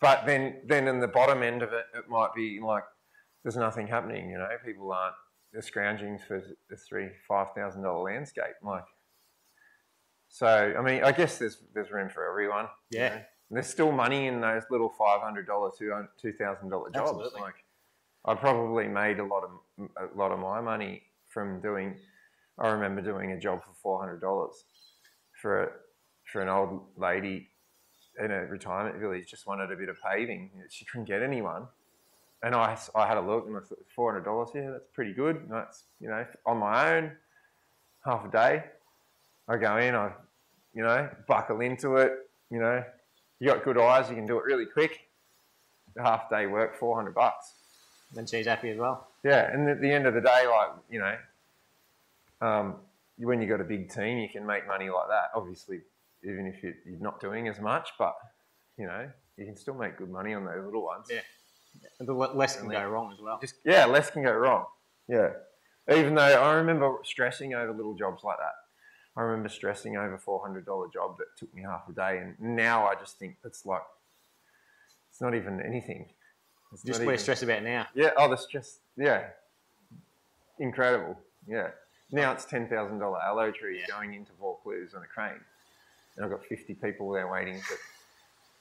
but then then in the bottom end of it, it might be like there's nothing happening. You know, people aren't they're scrounging for a three five thousand dollar landscape, like. So I mean, I guess there's there's room for everyone. you Yeah. know. There's still money in those little five hundred dollar, two thousand dollar jobs. Absolutely. Like, I probably made a lot of a lot of my money from doing. I remember doing a job for four hundred dollars for a, for an old lady in a retirement village. Just wanted a bit of paving. She couldn't get anyone, and I, I had a look and I thought four hundred dollars. Yeah, that's pretty good. That's you know on my own, half a day. I go in, I you know buckle into it. You know, you got good eyes, you can do it really quick. Half day work, four hundred bucks. and she's happy as well. Yeah, and at the end of the day, like you know, um, when you got a big team, you can make money like that. Obviously, even if you- you're not doing as much, but you know, you can still make good money on those little ones. Yeah. And the less can go wrong as well. Just yeah, less can go wrong. Yeah, Even though I remember stressing over little jobs like that. I remember stressing over four hundred dollar job that took me half a day, and now I just think it's like it's not even anything. It's Just you're even- stressed about now. Yeah. Oh, the stress. Yeah. Incredible. Yeah. Now it's ten thousand dollar aloe trees Yeah. going into Vaucluse on a crane, and I've got fifty people there waiting to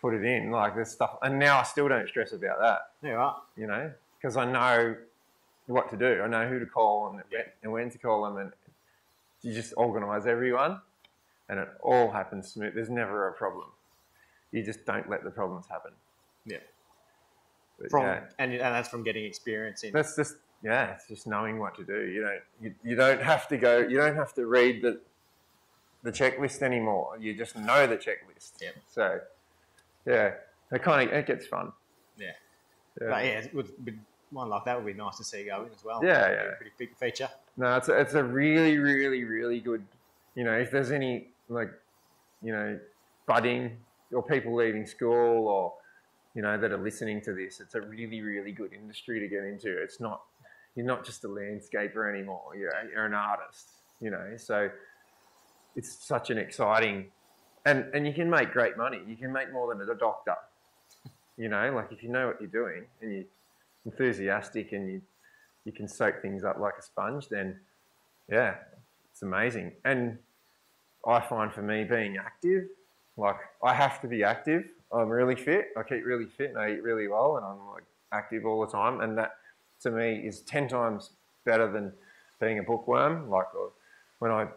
put it in. Like this stuff, and now I still don't stress about that. Yeah, right. You know, because I know what to do. I know who to call and when, and when to call them, and you just organise everyone, and it all happens smooth. There's never a problem. You just don't let the problems happen. Yeah. But From yeah. and, and that's from getting experience in. That's just yeah, it's just knowing what to do. You don't you, you don't have to go. You don't have to read the the checklist anymore. You just know the checklist. Yep. So yeah, it kind of it gets fun. Yeah. Yeah. But yeah, it would be, one like that would be nice to see going as well. Yeah, yeah. a pretty big feature. No, it's a, it's a really really really good. You know, if there's any like you know budding or people leaving school or you know that are listening to this, it's a really really good industry to get into. It's not you're not just a landscaper anymore. You're you're an artist. You know, so it's such an exciting and and you can make great money. You can make more than a doctor. You know, like if you know what you're doing and you're enthusiastic and you you can soak things up like a sponge, then yeah, it's amazing. And I find for me being active, like I have to be active. I'm really fit. I keep really fit and I eat really well and I'm like active all the time. And that to me is 10 times better than being a bookworm. Like when I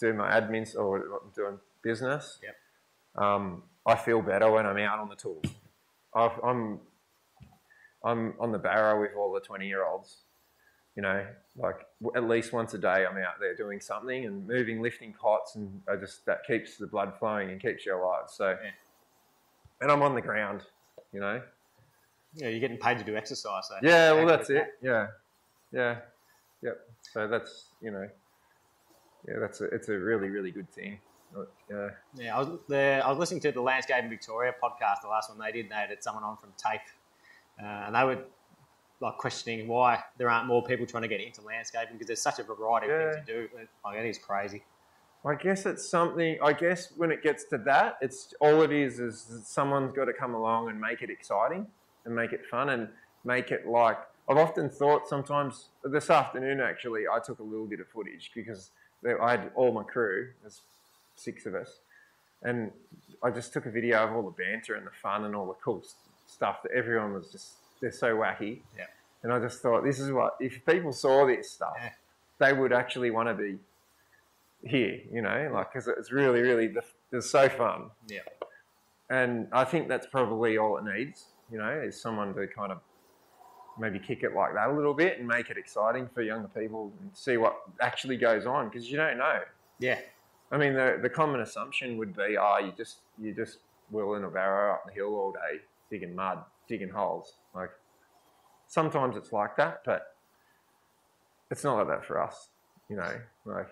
do my admins or I'm doing business, Yep. um, I feel better when I'm out on the tools. I've, I'm, I'm on the barrow with all the 20 year olds you know, like at least once a day I'm out there doing something and moving, lifting pots, and I just that keeps the blood flowing and keeps you alive. So, Yeah. and I'm on the ground, you know. Yeah, you're getting paid to do exercise. So Yeah, well that's it. Yeah, yeah, yep. So that's you know, yeah, that's a, it's a really really good thing. Uh, Yeah, I was, the, I was listening to the Landscaping Victoria podcast, the last one they did. They had someone on from TAFE, uh, and they were like questioning why there aren't more people trying to get into landscaping because there's such a variety of things to do. Like, it is crazy. I guess it's something. I guess when it gets to that, it's all it is is someone's got to come along and make it exciting and make it fun and make it like I've often thought. Sometimes this afternoon, actually, I took a little bit of footage because I had all my crew. There's six of us, and I just took a video of all the banter and the fun and all the cool stuff that everyone was just. They're so wacky. Yeah. And I just thought, this is what if people saw this stuff, Yeah. they would actually want to be here, you know, like because it's really, really, the, it's so fun. Yeah. And I think that's probably all it needs, you know, is someone to kind of maybe kick it like that a little bit and make it exciting for younger people and see what actually goes on because you don't know. Yeah. I mean, the, the common assumption would be, oh, you just you just wheeling a barrow up the hill all day, digging mud, digging holes. Like sometimes it's like that, but it's not like that for us, you know. Like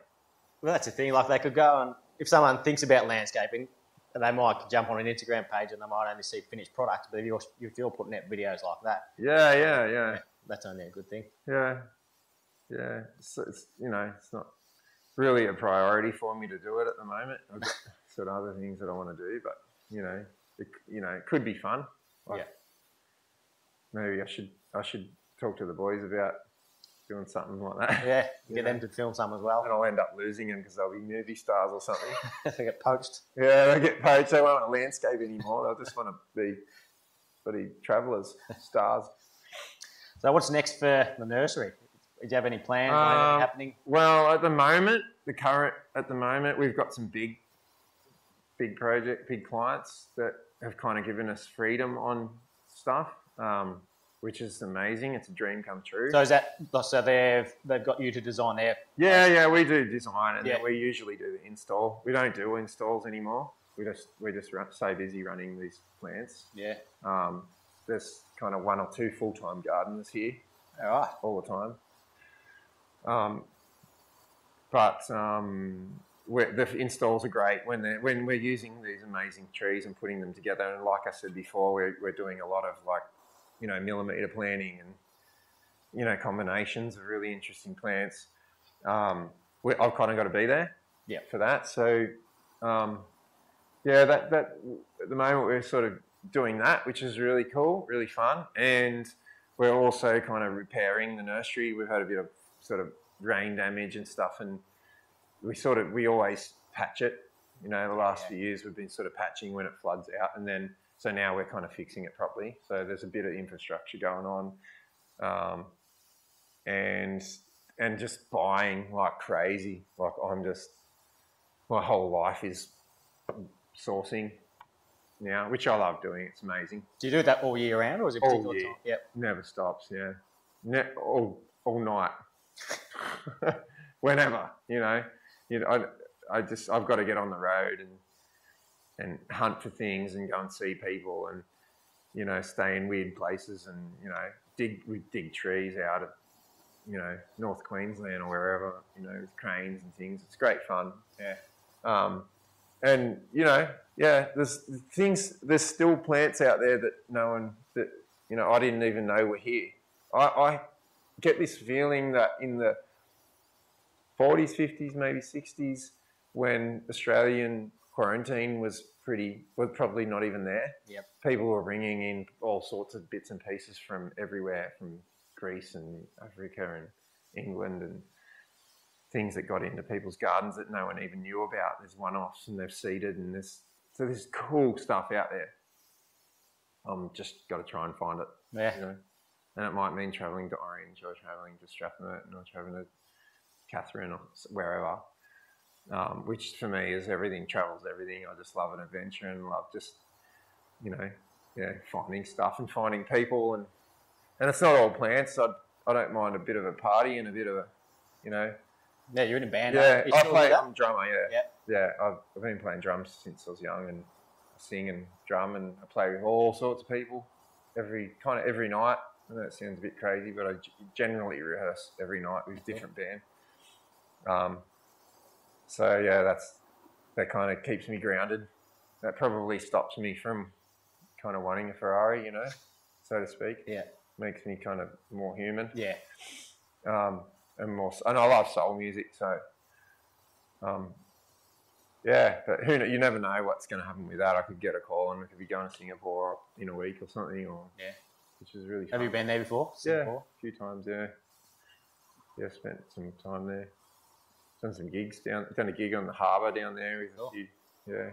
Well, that's the thing. Like they could go and if someone thinks about landscaping, they might jump on an Instagram page and they might only see finished products. But if you're if you're putting out videos like that, yeah, yeah, yeah. that's only a good thing. Yeah, yeah. It's, it's you know, it's not really a priority for me to do it at the moment. I've got <laughs> sort of other things that I want to do, but you know, it, you know, it could be fun. Like, Yeah. Maybe I should I should talk to the boys about doing something like that. Yeah, <laughs> get them to film some as well. And I'll end up losing them because they'll be movie stars or something. <laughs> they get poached. yeah, they get poached. They won't want to landscape anymore. They'll just want to be bloody travellers, stars. So what's next for the nursery? Do you have any plans? Um, happening? Well, at the moment, the current at the moment, we've got some big, big project, big clients that have kind of given us freedom on stuff, um, which is amazing. It's a dream come true. So is that so they've they've got you to design their yeah, yeah, we do design, and Yeah. we usually do the install. We don't do installs anymore. We just we just run, stay busy running these plants. yeah. Um, there's kind of one or two full time gardeners here. All right. all the time. Um, but um, the installs are great when they when we're using these amazing trees and putting them together. And like I said before, we're, we're doing a lot of like, you know, millimeter planning and you know combinations of really interesting plants. Um, we, I've kind of got to be there Yeah. for that. So um, yeah, that that at the moment we're sort of doing that, which is really cool, really fun, and we're also kind of repairing the nursery. We've had a bit of sort of rain damage and stuff, and we sort of we always patch it. You know, the last Yeah. few years we've been sort of patching when it floods out, and then so now we're kind of fixing it properly. So there's a bit of infrastructure going on, um, and and just buying like crazy. Like I'm just my whole life is sourcing now, which I love doing. It's amazing. Do you do that all year round, or is it All particular year. time? Yep. Never stops. Yeah, ne- all all night, <laughs> whenever you know. You know, I, I just I've got to get on the road and and hunt for things and go and see people and you know stay in weird places and you know dig we dig trees out of you know North Queensland or wherever you know with cranes and things. It's great fun. Yeah. Um, and you know, yeah, there's things. There's still plants out there that no one that you know I didn't even know were here. I, I get this feeling that in the 40s, 50s, maybe 60s, when Australian quarantine was pretty was probably not even there. Yep. People were bringing in all sorts of bits and pieces from everywhere, from Greece and Africa and England and things that got into people's gardens that no one even knew about. There's one-offs and they've seeded and there's so there's cool stuff out there. I'm just got to try and find it, Yeah. you know. And it might mean travelling to Orange or travelling to Strathmerton or travelling to Katherine or wherever. Um, which for me is everything travels everything. I just love an adventure and love just you know yeah finding stuff and finding people and and it's not all plants. I I don't mind a bit of a party and a bit of a you know Yeah, you're in a band. yeah? I play. I'm a drummer. Yeah, Yeah. yeah. I've, I've been playing drums since I was young, and I sing and drum, and I play with all sorts of people every kind of every night. I know it sounds a bit crazy, but I generally rehearse every night with a different band. Um, so yeah, that's that kind of keeps me grounded. That probably stops me from kind of wanting a Ferrari, you know, so to speak. Yeah. Makes me kind of more human Yeah. um, and more. And I love soul music, so um, yeah. But who you never know what's going to happen with that. I could get a call and we could be going to Singapore in a week or something, or Yeah. which is really. Have you been there before? Yeah, a few times. Yeah, yeah. Spent some time there. Done some gigs down. Done a gig on the harbour down there with Cool. a few. Yeah,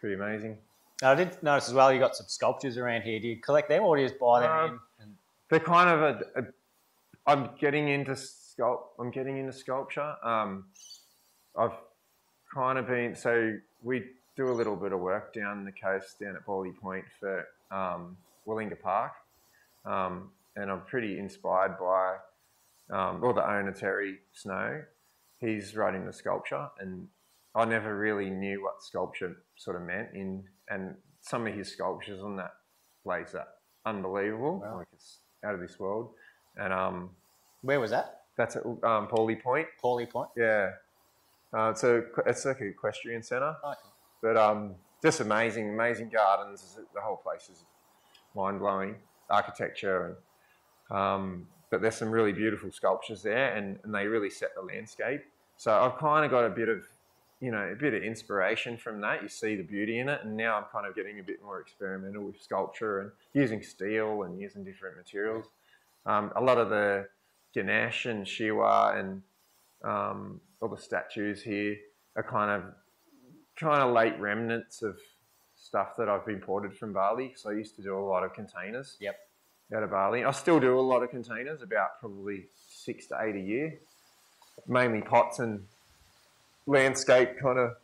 pretty amazing. Now, I did notice as well. You got some sculptures around here. Do you collect them, or do you just buy them Um, in? They're kind of a, a I'm getting into sculpt I'm getting into sculpture. Um, I've kind of been so we do a little bit of work down the coast down at Bawley Point for um, Willinga Park, um, and I'm pretty inspired by um, well the owner Terry Snow. He's writing the sculpture, and I never really knew what sculpture sort of meant in and some of his sculptures on that place are unbelievable. Wow. Like it's out of this world. And um, where was that? that's at um, Bawley Point. Bawley Point. Yeah. Uh, it's a it's like an equestrian centre, Oh, okay. but um, just amazing, amazing gardens. The whole place is mind blowing architecture, and um, but there's some really beautiful sculptures there, and, and they really set the landscape. So I've kind of got a bit of you know a bit of inspiration from that. You see the beauty in it, and now I'm kind of getting a bit more experimental with sculpture and using steel and using different materials. Um, a lot of the Ganesh and Shiva and um, all the statues here are kind of kind of late remnants of stuff that I've imported from Bali. So I used to do a lot of containers. Yep. Out of Bali, I still do a lot of containers, about probably six to eight a year, mainly pots and landscape kind of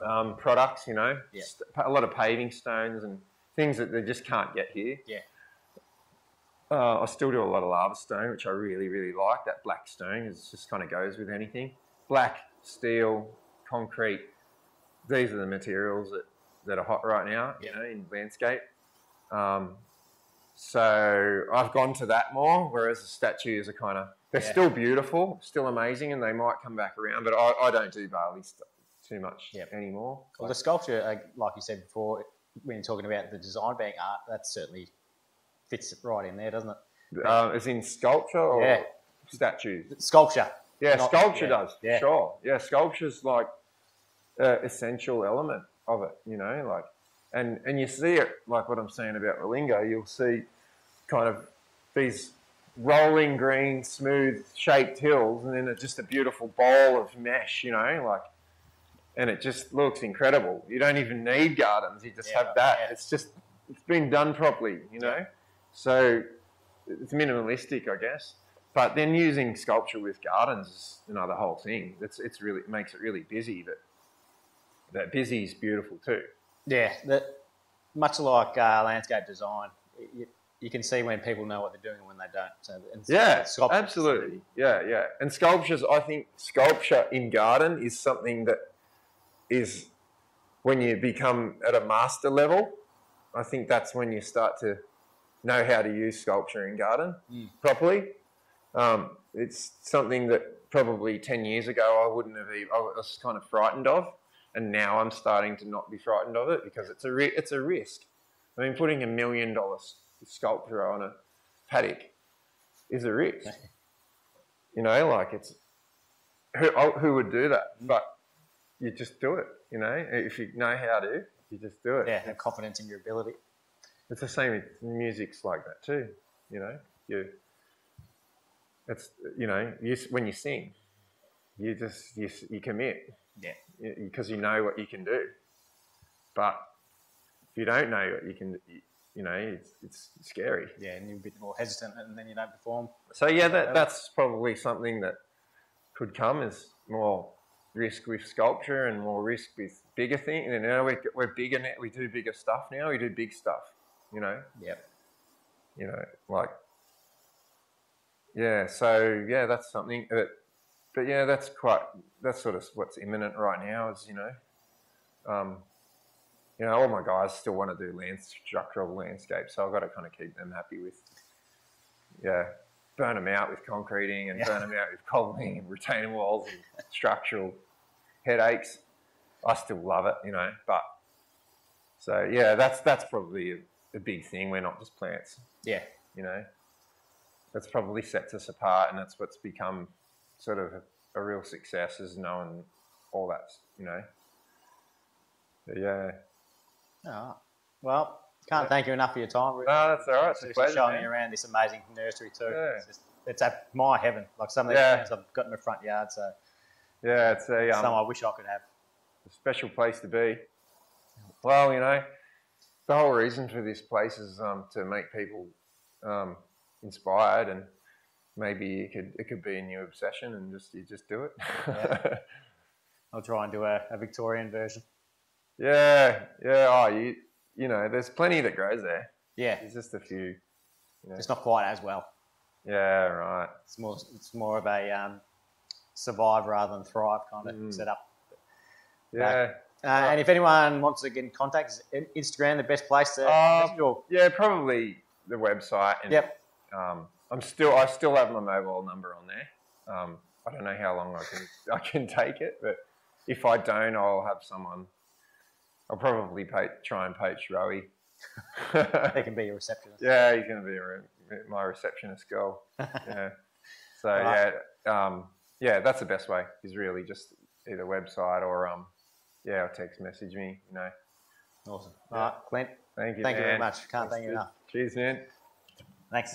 um, products. You know, Yeah. A lot of paving stones and things that they just can't get here. Yeah. Uh, I still do a lot of lava stone, which I really, really like. That black stone is just kind of goes with anything. Black, steel, concrete. These are the materials that, that are hot right now, you know, in landscape. Um, so I've gone to that more, whereas the statues are kind of, they're Yeah. still beautiful, still amazing, and they might come back around, but I, I don't do Bali stuff too much Yep. anymore. Well, the sculpture, uh, like you said before, when you're talking about the design being art, that certainly fits right in there, doesn't it? Uh, as in sculpture or Yeah. statues? Sculpture. Yeah, Not- sculpture yeah, does. yeah. Sure. Yeah, sculpture's like an essential element of it, you know, like, and, and you see it, like what I'm saying about Willinga, you'll see kind of these rolling green, smooth shaped hills, and then it's just a beautiful bowl of mesh, you know, like, and it just looks incredible. You don't even need gardens, you just Yeah, have that. yeah. It's just, it's been done properly, you know? So it's minimalistic, I guess. But then using sculpture with gardens is another whole thing. It's it's really it makes it really busy. But that busy is beautiful too. Yeah, that much like uh, landscape design, you, you can see when people know what they're doing and when they don't. So, Yeah, sculpture- absolutely. Yeah, yeah. And sculptures, I think sculpture in garden is something that is when you become at a master level. I think that's when you start to know how to use sculpture in garden Mm. properly. Um, it's something that probably 10 years ago I wouldn't have even, I was kind of frightened of. And now I'm starting to not be frightened of it because it's a, ri- it's a risk. I mean, putting a million dollar sculpture on a paddock is a risk. <laughs> You know, like it's who oh, who would do that? Mm. But you just do it. You know, if you know how to, you just do it. Yeah, have confidence in your ability. It's the same with music's like that too. You know, you. It's you know you when you sing, you just you, you commit Yeah. Because you know what you can do. But if you don't know what you can, you, you know, it's, it's scary. Yeah, and you're a bit more hesitant and then you don't perform. So yeah, that, that's probably something that could come is more risk with sculpture and more risk with bigger things. And now we're, we're bigger now. We do bigger stuff now. We do big stuff. You know, Yep. you know, like yeah. So yeah, that's something. That, but yeah, that's quite. That's sort of what's imminent right now. Is you know, um, you know, all my guys still want to do land structural landscape, so I've got to kind of keep them happy with. Yeah, burn them out with concreting and Yeah. burn them out with cobbling and retaining walls and <laughs> structural headaches. I still love it, you know, but so yeah, that's that's probably a, a big thing. We're not just plants, Yeah. you know. That's probably sets us apart, and that's what's become sort of a, real success is knowing all that, you know. But yeah, Oh, well, can't thank you enough for your time. Richard. no, that's all right. It's a pleasure. showing man. me around this amazing nursery too. Yeah. It's, just, it's at my heaven. Like some of the Yeah. plants I've got in my front yard, so Yeah, it's a um, some I wish I could have. a special place to be. Well, you know, the whole reason for this place is um, to make people um, inspired, and maybe it could it could be a new obsession, and just you just do it. Yeah. <laughs> I'll try and do a, a Victorian version. yeah, yeah. Oh, you you know, there's plenty that grows there. Yeah, There's just a few. it's not quite as well. Yeah, right. It's more it's more of a um, survive rather than thrive kind of Mm. setup. Yeah, Uh, and if anyone wants to get in contact, is Instagram the best place to Uh, yeah. Probably the website. And, Yep. Um, I'm still I still have my mobile number on there. Um, I don't know how long I can <laughs> I can take it, but if I don't, I'll have someone. I'll probably pay, try and poach Rowie. <laughs> he can be your receptionist. yeah, he's going to be a re- my receptionist girl. <laughs> Yeah. So Right. yeah, um, yeah, that's the best way. Is really just either website or um, yeah, or text message me. You know. Awesome. Yeah. All right, Clint, Thank you. thank you very much. Can't thank you enough. Cheers, man. Thanks.